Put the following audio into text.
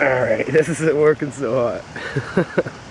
Alright, this isn't working so hot.